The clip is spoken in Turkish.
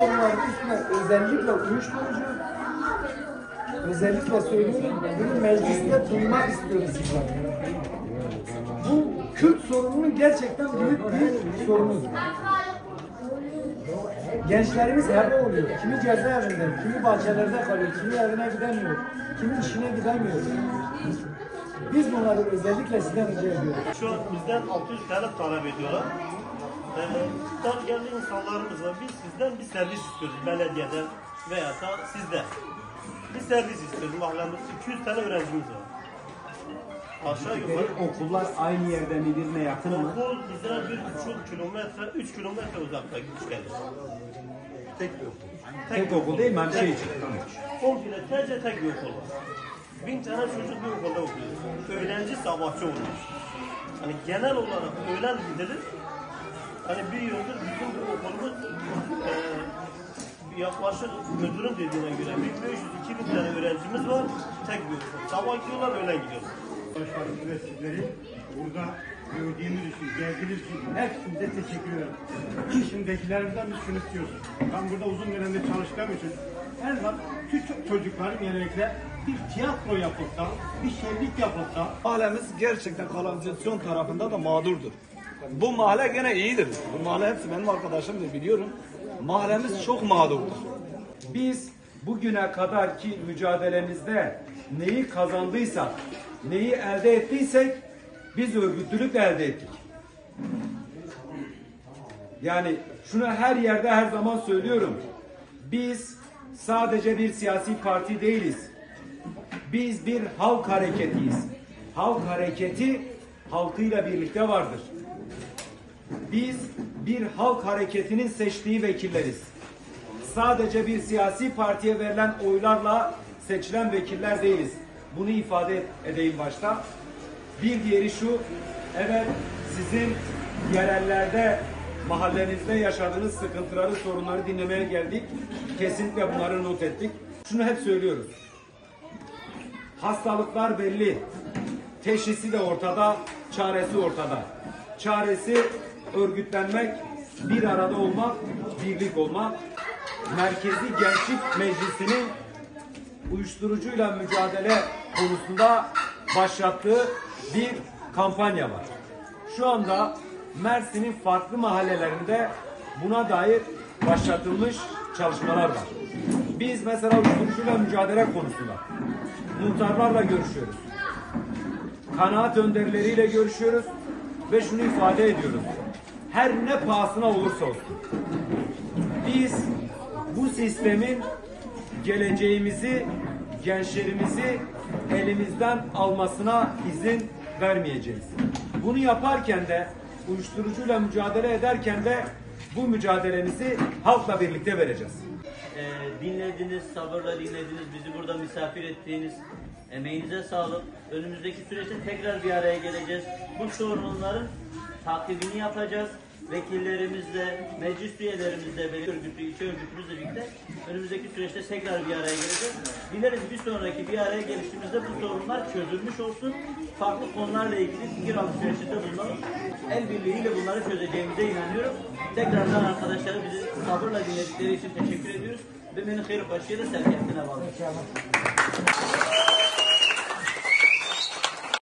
Bunların üstüne özellikle uyuşturucu, özellikle söylüyorum, bunu mecliste duymak istiyoruz sizden. Bu Kürt sorununun gerçekten büyük bir sorunudur. Gençlerimiz hebe oluyor. Kimi cezaevinde, kimi bahçelerde kalıyor, kimi evine gidemiyor, kimi işine gidemiyor. Biz bunları özellikle sizden rica ediyoruz. Şu an bizden 600 TL talep ediyorlar. Dar geldi insanlarımız var. Biz sizden bir servis istiyoruz belediyeden veya da sizden. Bir servis istiyoruz mahallemizde. 200 tane öğrencimiz var. Aşağı yukarı Okullar aynı yerde midir ne yakın mı? okul bize bir buçuk kilometre, 3 kilometre uzakta gitmiş gelir. Tek bir okul. Tek okul değil mi? Hani şey için. Komple sadece tek bir okul var. Bin tane çocuk bir okulda okuyor. Öğlenci sabahçı olmuş. Hani genel olarak öğlen gidilir. Hani bir yıldır bizim bu okulumuz eee yaklaşık müdürün dediğine göre 1500-2000 tane öğrencimiz var. Tek bir okul. Sabah gidiyorlar, öğlen gidiyorlar. Başkanım ve sizleri burada gördüğümüz için, geldiğiniz için hepsinize teşekkür ederim. İşindekilerimizden biz şunu istiyoruz. Ben burada uzun dönemde çalıştığım için her zaman küçük çocukların yerine bir tiyatro yapılsa, bir şenlik yapılsa Mahallemiz gerçekten kanalizasyon tarafında da mağdurdur. Bu mahalle gene iyidir. Bu mahalle hepsi benim arkadaşımdır biliyorum. Mahallemiz çok mağdurdur. Biz bugüne kadarki mücadelemizde neyi kazandıysak, neyi elde ettiysek biz örgütlülük elde ettik. Yani şunu her yerde her zaman söylüyorum. Biz sadece bir siyasi parti değiliz. Biz bir halk hareketiyiz. Halk hareketi halkıyla birlikte vardır. Biz bir halk hareketinin seçtiği vekilleriz. Sadece bir siyasi partiye verilen oylarla seçilen vekiller değiliz. Bunu ifade edeyim başta. Bir diğeri şu, evet sizin yerellerde, mahallenizde yaşadığınız sıkıntıları, sorunları dinlemeye geldik. Kesinlikle bunları not ettik. Şunu hep söylüyoruz. Hastalıklar belli. Teşhisi de ortada, çaresi ortada. Çaresi örgütlenmek, bir arada olmak, birlik olmak. Merkezi Gençlik Meclisi'nin uyuşturucuyla mücadele konusunda başlattığı bir kampanya var. Şu anda Mersin'in farklı mahallelerinde buna dair başlatılmış çalışmalar var. Biz mesela uyuşturucuyla mücadele konusunda muhtarlarla görüşüyoruz. Kanaat önderleriyle görüşüyoruz ve şunu ifade ediyoruz. Her ne pahasına olursa olsun. Biz bu sistemin geleceğimizi, gençlerimizi elimizden almasına izin vermeyeceğiz. Bunu yaparken de uyuşturucuyla mücadele ederken de bu mücadelemizi halkla birlikte vereceğiz. Ee, dinlediniz, sabırla dinlediniz, bizi burada misafir ettiğiniz emeğinize sağlık. Önümüzdeki süreçte tekrar bir araya geleceğiz. Bu sorunların takibini yapacağız. Vekillerimizle, meclis üyelerimizle, belediye örgütü, ilçe örgütümüzle birlikte önümüzdeki süreçte tekrar bir araya geleceğiz. Dileriz bir sonraki bir araya gelişimizde bu sorunlar çözülmüş olsun. Farklı konularla ilgili fikir alışverişinde bulunalım. El birliğiyle bunları çözeceğimize inanıyorum. Tekrardan arkadaşlara bizi sabırla dinledikleri için teşekkür ediyoruz. Ve beni hayır başlığı da serkentine bağlı.